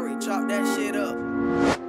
Ferrari, chop that shit up.